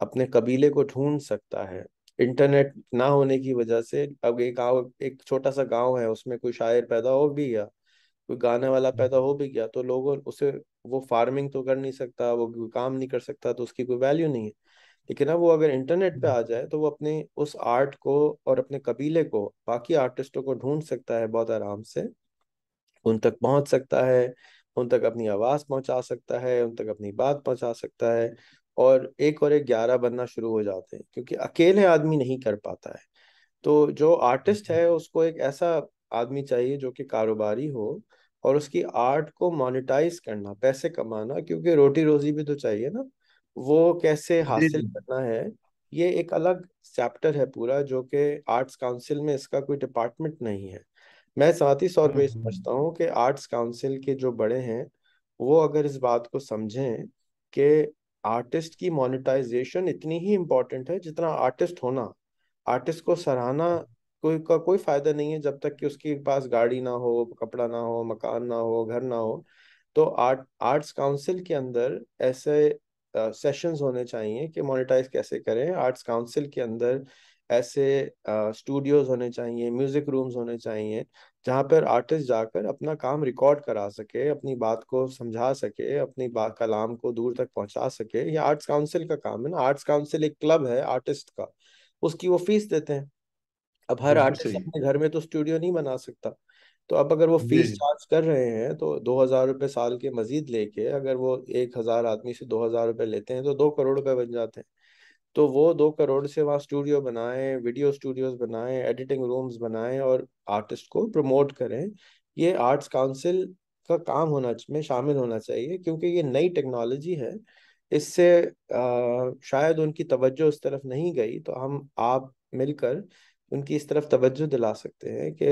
अपने कबीले को ढूंढ सकता है। इंटरनेट ना होने की वजह से अब एक गाँव एक छोटा सा गाँव है उसमें कोई शायर पैदा हो भी गया कोई गाने वाला पैदा हो भी गया तो लोगों उसे वो फ़ार्मिंग तो कर नहीं सकता वो काम नहीं कर सकता तो उसकी कोई वैल्यू नहीं है। लेकिन अब वो अगर इंटरनेट पे आ जाए तो वो अपने उस आर्ट को और अपने कबीले को बाकी आर्टिस्टों को ढूंढ सकता है बहुत आराम से। उन तक पहुँच सकता है उन तक अपनी आवाज़ पहुँचा सकता है उन तक अपनी बात पहुँचा सकता है और एक और एक ग्यारह बनना शुरू हो जाते हैं क्योंकि अकेले आदमी नहीं कर पाता है। तो जो आर्टिस्ट है उसको एक ऐसा आदमी चाहिए जो कि कारोबारी हो और उसकी आर्ट को मोनिटाइज करना पैसे कमाना क्योंकि रोटी रोजी भी तो चाहिए ना। वो कैसे हासिल करना है ये एक अलग चैप्टर है पूरा जो कि आर्ट्स काउंसिल में इसका कोई डिपार्टमेंट नहीं है। मैं साथ ही सौर हम्म, ये हम्म, समझता हूँ कि आर्ट्स काउंसिल के जो बड़े हैं वो अगर इस बात को समझें कि आर्टिस्ट की मोनेटाइजेशन इतनी ही इम्पोर्टेंट है जितना आर्टिस्ट होना। आर्टिस्ट को सराहना कोई का कोई फ़ायदा नहीं है जब तक कि उसके पास गाड़ी ना हो कपड़ा ना हो मकान ना हो घर ना हो। तो आर्ट आर्ट्स काउंसिल के अंदर ऐसे सेशंस होने चाहिए कि मोनेटाइज कैसे करें। आर्ट्स काउंसिल के अंदर ऐसे स्टूडियोज होने चाहिए म्यूज़िक रूम्स होने चाहिए जहाँ पर आर्टिस्ट जाकर अपना काम रिकॉर्ड करा सके अपनी बात को समझा सके अपनी बात कलाम को दूर तक पहुँचा सके। ये आर्ट्स काउंसिल का काम है ना। आर्ट्स काउंसिल एक क्लब है आर्टिस्ट का। उसकी वो फ़ीस देते हैं। अब हर आर्टिस्ट अपने घर में तो स्टूडियो नहीं बना सकता। तो अब अगर वो फ़ीस चार्ज कर रहे हैं तो दो हज़ार रुपये साल के मजीद लेके अगर वो एक हज़ार आदमी से दो हज़ार रुपये लेते हैं तो दो करोड़ रुपए बन जाते हैं। तो वो दो करोड़ से वहाँ स्टूडियो बनाएँ वीडियो स्टूडियोज बनाएँ एडिटिंग रूम्स बनाएँ और आर्टिस्ट को प्रमोट करें ये आर्ट्स काउंसिल का काम होना में शामिल होना चाहिए क्योंकि ये नई टेक्नोलॉजी है इससे आ, शायद उनकी तवज्जो उस तरफ़ नहीं गई तो हम आप मिलकर उनकी इस तरफ़ तवज्जो दिला सकते हैं कि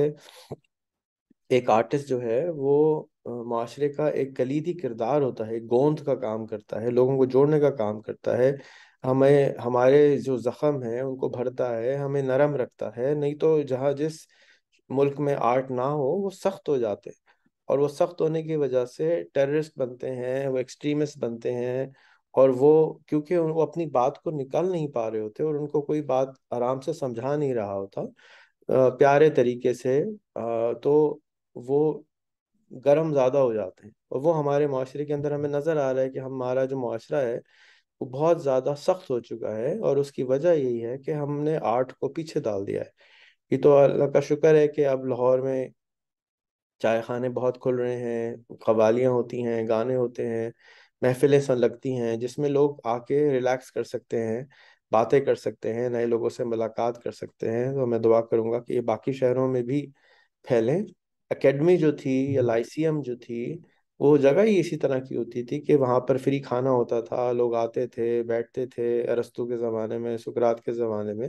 एक आर्टिस्ट जो है, वो माशरे का एक कलीदी किरदार होता है, गोंद का काम करता है, लोगों को जोड़ने का काम करता है। हमें, हमारे जो जख्म है, उनको भरता है, हमें नरम रखता है, नहीं तो जहाँ जिस मुल्क में आर्ट ना हो, वो सख्त हो जाते हैं। और वो सख्त होने की वजह से टेररिस्ट बनते हैं, वो एक्सट्रीमिस्ट बनते हैं, और वो, क्योंकि वो अपनी बात को निकाल नहीं पा रहे होते, और उनको कोई बात आराम से समझा नहीं रहा होता प्यारे तरीके से तो वो गर्म ज़्यादा हो जाते हैं। और वो हमारे माशरे के अंदर हमें नज़र आ रहा है कि हमारा जो माशरा है, वो बहुत ज़्यादा सख्त हो चुका है और उसकी वजह यही है कि हमने आर्ट को पीछे डाल दिया है। ये तो अल्लाह का शुक्र है कि अब लाहौर में चाय खाने बहुत खुल रहे हैं कवालियाँ होती हैं, गाने होते हैं, महफिलें सन लगती हैं, जिसमें लोग आके रिलैक्स कर सकते हैं, बातें कर सकते हैं, नए लोगों से मुलाकात कर सकते हैं। तो मैं दुआ करूँगा कि ये बाकी शहरों में भी फैलें। एकेडमी जो थी या लाइसियम जो थी वो जगह ही इसी तरह की होती थी कि वहाँ पर फ्री खाना होता था लोग आते थे बैठते थे अरस्तु के ज़माने में सुकरात के ज़माने में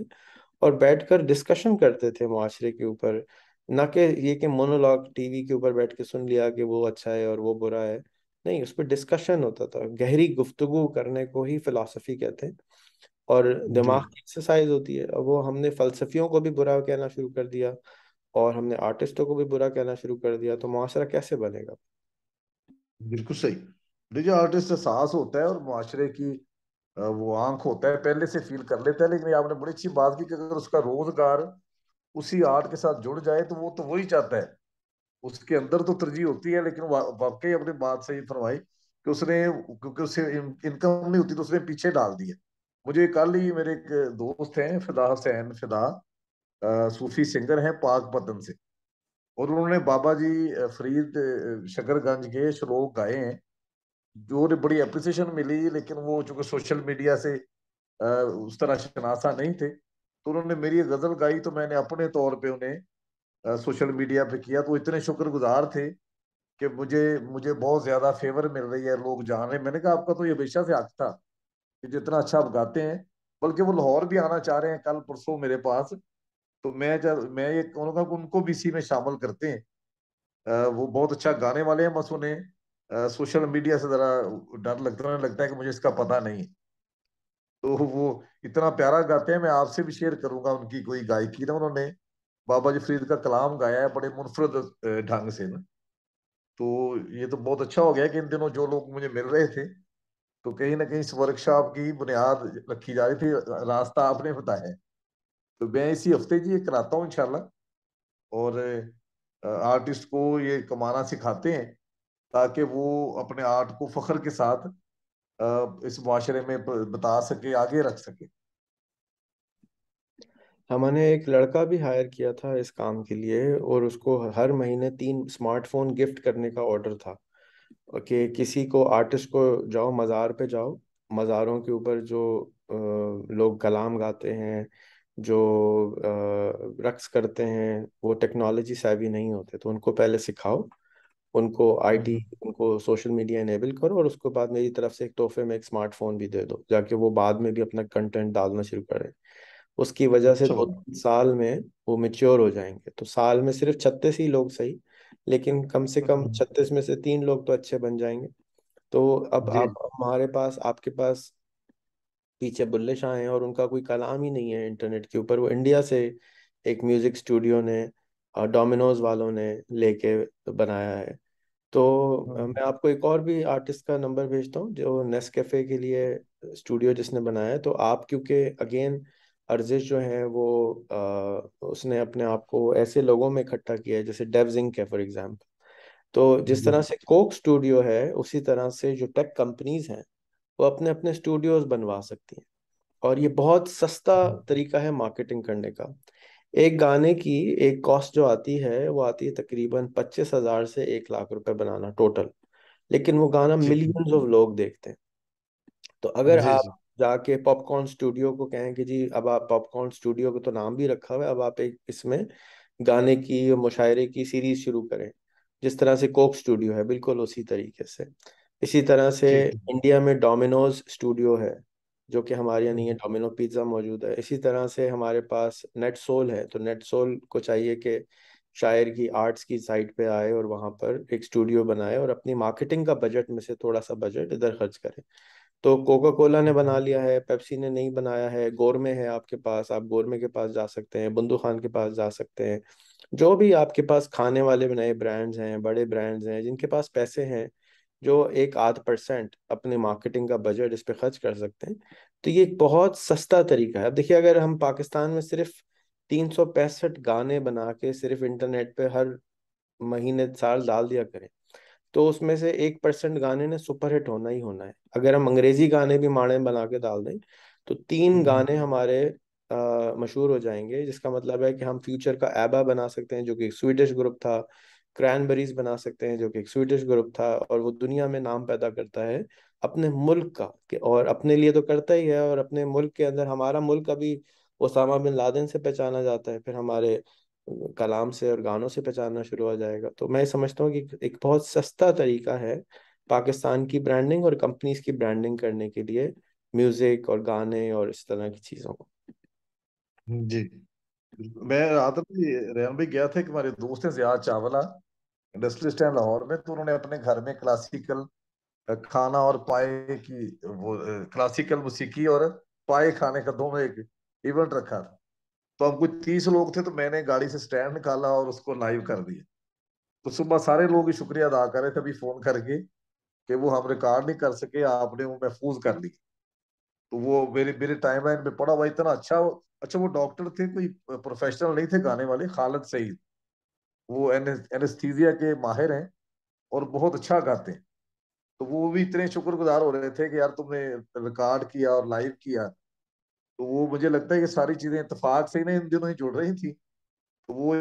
और बैठकर डिस्कशन करते थे मुआशरे के ऊपर। ना कि ये कि मोनोलॉग टीवी के ऊपर बैठ के सुन लिया कि वो अच्छा है और वो बुरा है। नहीं उस पर डिस्कशन होता था। गहरी गुफ्तगु करने को ही फिलासफी कहते हैं और दिमाग की एक्सरसाइज होती है। और वो हमने फलसफियों को भी बुरा कहना शुरू कर दिया। और हमने आर्टिस्टों को भी बुरा कहना शुरू कर दिया तो मुआशरा कैसे बनेगा? बिल्कुल सही। देखिए आर्टिस्ट एहसास होता है और मुआशरे की वो आँख होता है, पहले से फील कर लेता है, लेकिन आपने बड़ी अच्छी बात की कि अगर उसका रोज़गार उसी आर्ट के साथ जुड़ जाए तो वो तो वही चाहता है। उसके अंदर तो तरजीह होती है, लेकिन वाकई अपनी बात सही फरमाई कि उसने, क्योंकि उससे इनकम नहीं होती तो उसने पीछे डाल दिया। मुझे कल ही मेरे एक दोस्त हैं, फिदा हुसैन, फिदा। सूफी सिंगर हैं पाक पतन से। और उन्होंने बाबा जी फरीद शकरगंज के श्लोक गाए हैं, जो उन्हें बड़ी अप्रिसिएशन मिली, लेकिन वो चूँकि सोशल मीडिया से उस तरह शनासा नहीं थे तो उन्होंने मेरी गज़ल गाई तो मैंने अपने तौर पे उन्हें सोशल मीडिया पे किया। तो इतने शुक्रगुजार थे कि मुझे मुझे बहुत ज़्यादा फेवर मिल रही है, लोग जान रहे मैंने कहा, आपका तो ये हमेशा से हक था कि जितना अच्छा आप गाते हैं, बल्कि वो लाहौर भी आना चाह रहे हैं कल परसों मेरे पास तो मैं जब, मैं ये कहूँगा उनको भी इसी में शामिल करते हैं। वो बहुत अच्छा गाने वाले हैं बस उन्हें। सोशल मीडिया से जरा डर लगता है लगता है कि मुझे इसका पता नहीं। तो वो इतना प्यारा गाते हैं, मैं आपसे भी शेयर करूँगा उनकी कोई गायकी ना उन्होंने। बाबा जी फरीद का कलाम गाया है, बड़े मुनफरद ढंग से ना। तो ये तो बहुत अच्छा हो गया कि इन दिनों जो लोग मुझे मिल रहे थे तो कहीं ना कहीं इस वर्कशॉप की बुनियाद रखी जा रही थी। रास्ता आपने बताया तो मैं इसी हफ़्ते की कराता हूँ, इंशाल्लाह। और आर्टिस्ट को ये कमाना सिखाते हैं, ताकि वो अपने आर्ट को फख्र के साथ इस माशरे में बता सके, आगे रख सके। हमने एक लड़का भी हायर किया था इस काम के लिए, और उसको हर महीने तीन स्मार्टफ़ोन गिफ्ट करने का ऑर्डर था, कि किसी को आर्टिस्ट को जाओ, मज़ार पे जाओ, मज़ारों के ऊपर जो लोग कलाम गाते हैं जो रक्स करते हैं वो टेक्नोलॉजी सेवी नहीं होते तो उनको पहले सिखाओ उनको आईटी हम्म। उनको सोशल मीडिया इनेबल करो और उसके बाद मेरी तरफ़ से एक तोहफे में एक स्मार्टफ़ोन भी दे दो जाके वो बाद में भी अपना कंटेंट डालना शुरू करें उसकी वजह से दो तीन साल में वो मेच्योर हो जाएँगे तो साल में सिर्फ़ छत्तीस ही लोग सही लेकिन कम से कम हम्म। छत्तीस में से तीन लोग तो अच्छे बन जाएँगे तो अब आप हमारे पास आपके पास पीछे बुल्ले शाह हैं और उनका कोई कलाम ही नहीं है इंटरनेट के ऊपर। वो इंडिया से एक म्यूज़िक स्टूडियो ने और डोमिनोज वालों ने लेके बनाया है। तो मैं आपको एक और भी आर्टिस्ट का नंबर भेजता हूँ जो नेस कैफ़े के लिए स्टूडियो जिसने बनाया है। तो आप क्योंकि अगेन अर्जिश जो है वो आ, उसने अपने आप को ऐसे लोगों में इकट्ठा किया है जैसे डेवजिंग है फॉर एग्ज़ाम्पल। तो जिस तरह से कोक स्टूडियो है उसी तरह से जो टेक कंपनीज़ हैं वो अपने अपने स्टूडियोज बनवा सकती हैं। और ये बहुत सस्ता तरीका है मार्केटिंग करने का। एक गाने की एक कॉस्ट जो आती है वो आती है तकरीबन पच्चीस हज़ार से एक लाख रुपए बनाना टोटल। लेकिन वो गाना मिलियंस ऑफ़ लोग देखते हैं। तो अगर आप जाके पॉपकॉर्न स्टूडियो को कहें कि जी अब आप पॉपकॉर्न स्टूडियो को तो नाम भी रखा हुआ है अब आप एक इसमें गाने की मुशायरे की सीरीज़ शुरू करें। जिस तरह से कोक स्टूडियो है बिल्कुल उसी तरीके से। इसी तरह से जी। इंडिया में डोमिनोज स्टूडियो है जो कि हमारे यहाँ नहीं है डोमिनो पिज़्ज़ा मौजूद है। इसी तरह से हमारे पास नेट सोल है तो नेट सोल को चाहिए कि शायर की आर्ट्स की साइट पे आए और वहाँ पर एक स्टूडियो बनाए और अपनी मार्केटिंग का बजट में से थोड़ा सा बजट इधर खर्च करे। तो कोका कोला ने बना लिया है पेप्सी ने नहीं बनाया है गोरमे है आपके पास आप गोरमे के पास जा सकते हैं बंदू खान के पास जा सकते हैं। जो भी आपके पास खाने वाले नए ब्रांड्स हैं बड़े ब्रांड्स हैं जिनके पास पैसे हैं जो एक आध परसेंट अपने मार्केटिंग का बजट इस पर खर्च कर सकते हैं तो ये एक बहुत सस्ता तरीका है। अब देखिए अगर हम पाकिस्तान में सिर्फ़ तीन सौ पैंसठ गाने बना के सिर्फ़ इंटरनेट पे हर महीने साल डाल दिया करें तो उसमें से एक परसेंट गाने ने सुपरहिट होना ही होना है। अगर हम अंग्रेज़ी गाने भी माड़े बना के डाल दें तो तीन हम्म, गाने हमारे मशहूर हो जाएँगे जिसका मतलब है कि हम फ्यूचर का एबा बना सकते हैं जो कि स्वीडिश ग्रुप था क्रैनबेरीज बना सकते हैं, जो कि एक स्वीडिश ग्रुप था, और वो दुनिया में नाम पैदा करता है अपने मुल्क का और अपने लिए तो करता ही है, और अपने मुल्क के अंदर हमारा मुल्क अभी ओसामा बिन लादेन से पहचाना जाता है, फिर हमारे कलाम से और गानों से पहचानना शुरू हो जाएगा। तो मैं समझता हूँ कि एक बहुत सस्ता तरीका है पाकिस्तान की ब्रांडिंग और कंपनीज़ की ब्रांडिंग करने के लिए म्यूज़िक और गाने और इस तरह की चीज़ों को। जी। मैं रात में रेन भी गया था कि हमारे दोस्त हैं जियाद चावला इंडस्ट्रियलिस्ट हैं लाहौर में तो उन्होंने अपने घर में क्लासिकल खाना और पाए की, वो क्लासिकल मौसीकी और पाए खाने का दोनों एक इवेंट रखा था। तो हम कुछ तीस लोग थे तो मैंने गाड़ी से स्टैंड निकाला और उसको लाइव कर दिया। तो सुबह सारे लोग शुक्रिया अदा कर रहे थे अभी फ़ोन करके कि वो हम रिकॉर्ड नहीं कर सके, आपने वो महफूज कर ली तो वो मेरे मेरे टाइम लाइन में पड़ा हुआ इतना अच्छा अच्छा वो डॉक्टर थे, कोई प्रोफेशनल नहीं थे गाने वाले खालिद सईद वो एनेस्थीजिया के माहिर हैं और बहुत अच्छा गाते हैं। तो वो भी इतने शुक्रगुजार हो रहे थे कि यार तुमने रिकॉर्ड किया और लाइव किया। तो वो मुझे लगता है कि सारी चीज़ें इतफाक से ही ना इन दिनों ही जुड़ रही थी। तो वो